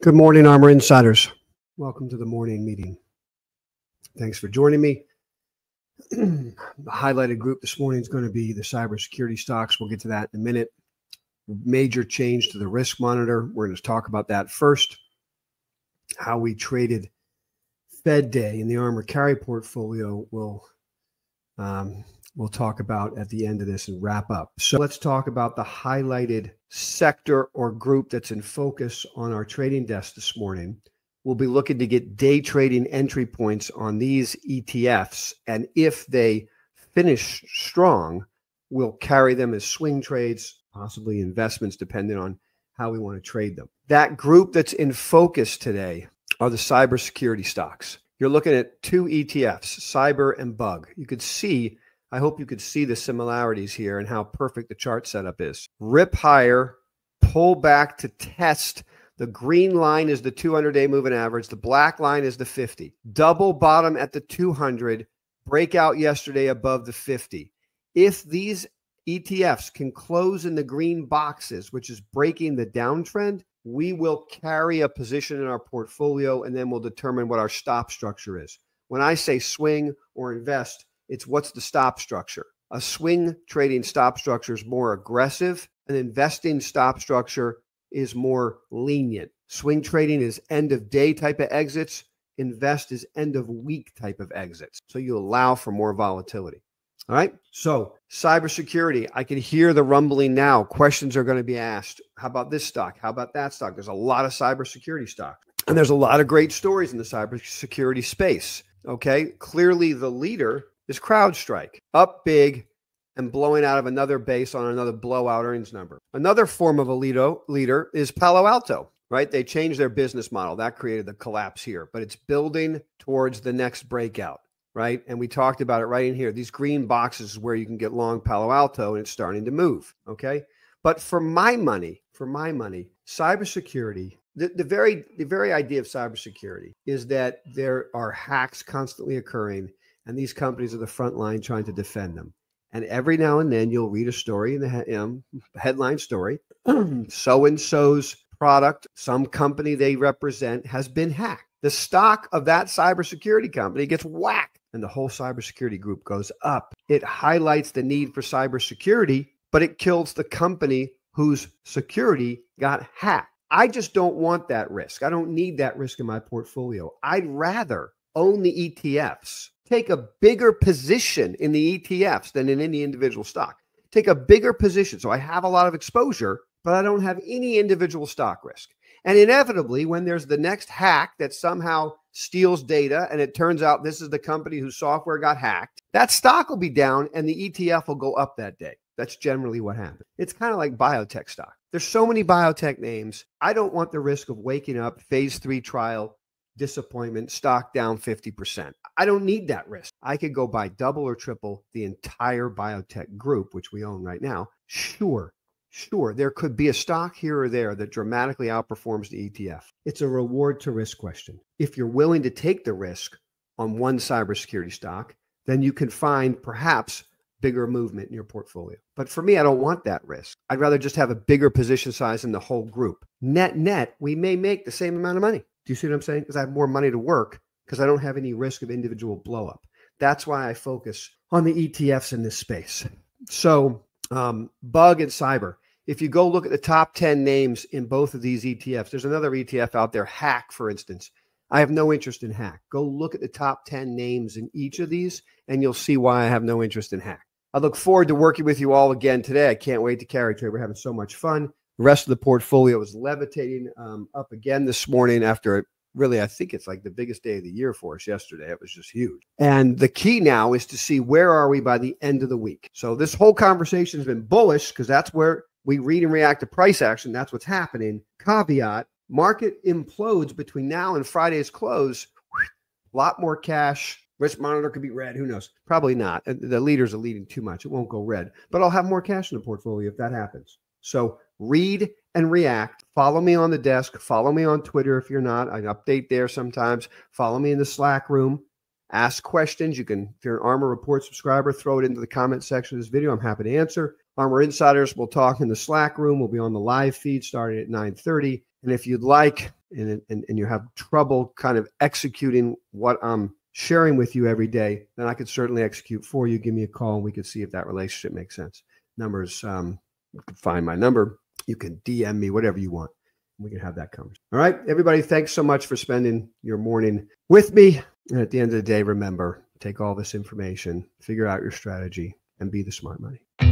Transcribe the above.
Good morning, ARMR Insiders. Welcome to the morning meeting. Thanks for joining me. the highlighted group this morning is going to be the cybersecurity stocks. We'll get to that in a minute. Major change to the risk monitor. We're going to talk about that first. How we traded Fed Day in the ARMR Carry portfolio will um, we'll talk about at the end of this and wrap up. So let's talk about the highlighted sector or group that's in focus on our trading desk this morning. We'll be looking to get day trading entry points on these ETFs. And if they finish strong, we'll carry them as swing trades, possibly investments, depending on how we want to trade them. That group that's in focus today are the cybersecurity stocks. You're looking at two ETFs, CIBR and Bug. You could see I hope you could see the similarities here and how perfect the chart setup is. Rip higher, pull back to test. The green line is the 200 day moving average. The black line is the 50. Double bottom at the 200, breakout yesterday above the 50. If these ETFs can close in the green boxes, which is breaking the downtrend, we will carry a position in our portfolio and then we'll determine what our stop structure is. When I say swing or invest, it's what's the stop structure. A swing trading stop structure is more aggressive, an investing stop structure is more lenient. Swing trading is end of day type of exits, invest is end of week type of exits. So you allow for more volatility. All right. So, cybersecurity, I can hear the rumbling now. Questions are going to be asked. How about this stock? How about that stock? There's a lot of cybersecurity stock, and there's a lot of great stories in the cybersecurity space. Okay. Clearly, the leader is CrowdStrike, up big and blowing out of another base on another blowout earnings number. Another form of a leader is Palo Alto, right? They changed their business model. That created the collapse here, but it's building towards the next breakout, right? And we talked about it right in here. These green boxes is where you can get long Palo Alto and it's starting to move, okay? But for my money, for my money, cybersecurity the, the very the very idea of cybersecurity is that there are hacks constantly occurring and these companies are the front line trying to defend them. And every now and then you'll read a story in the um, headline story so and so's product, some company they represent, has been hacked. The stock of that cybersecurity company gets whacked, and the whole cybersecurity group goes up. It highlights the need for cybersecurity, but it kills the company whose security got hacked. I just don't want that risk. I don't need that risk in my portfolio. I'd rather own the ETFs take a bigger position in the ETFs than in any individual stock. Take a bigger position. So I have a lot of exposure, but I don't have any individual stock risk. And inevitably, when there's the next hack that somehow steals data and it turns out this is the company whose software got hacked, that stock will be down and the ETF will go up that day. That's generally what happens. It's kind of like biotech stock. There's so many biotech names. I don't want the risk of waking up phase three trial disappointment, stock down 50%. I don't need that risk. I could go buy double or triple the entire biotech group, which we own right now. Sure, sure, there could be a stock here or there that dramatically outperforms the ETF. It's a reward to risk question. If you're willing to take the risk on one cybersecurity stock, then you can find perhaps bigger movement in your portfolio. But for me, I don't want that risk. I'd rather just have a bigger position size in the whole group. Net, net, we may make the same amount of money. Do you see what I'm saying? Because I have more money to work because I don't have any risk of individual blow up. That's why I focus on the ETFs in this space. So, um, bug and CIBR. If you go look at the top 10 names in both of these ETFs, there's another ETF out there, Hack, for instance. I have no interest in Hack. Go look at the top 10 names in each of these, and you'll see why I have no interest in Hack. I look forward to working with you all again today. I can't wait to carry trade. We're having so much fun. The rest of the portfolio is levitating um, up again this morning after really, I think it's like the biggest day of the year for us yesterday. It was just huge. And the key now is to see where are we by the end of the week. So this whole conversation has been bullish because that's where we read and react to price action. That's what's happening. Caveat market implodes between now and Friday's close. A lot more cash. Risk monitor could be red. Who knows? Probably not. The leaders are leading too much. It won't go red, but I'll have more cash in the portfolio if that happens. So read and react. Follow me on the desk. Follow me on Twitter if you're not. I update there sometimes. Follow me in the Slack room. Ask questions. You can, if you're an ARMR Report subscriber, throw it into the comment section of this video. I'm happy to answer. ARMR Insiders will talk in the Slack room. We'll be on the live feed starting at 9:30. And if you'd like, and, and, and you have trouble kind of executing what I'm sharing with you every day, then I could certainly execute for you. Give me a call and we could see if that relationship makes sense. Numbers, um, find my number. You can DM me, whatever you want. We can have that conversation. All right, everybody, thanks so much for spending your morning with me. And at the end of the day, remember take all this information, figure out your strategy, and be the smart money.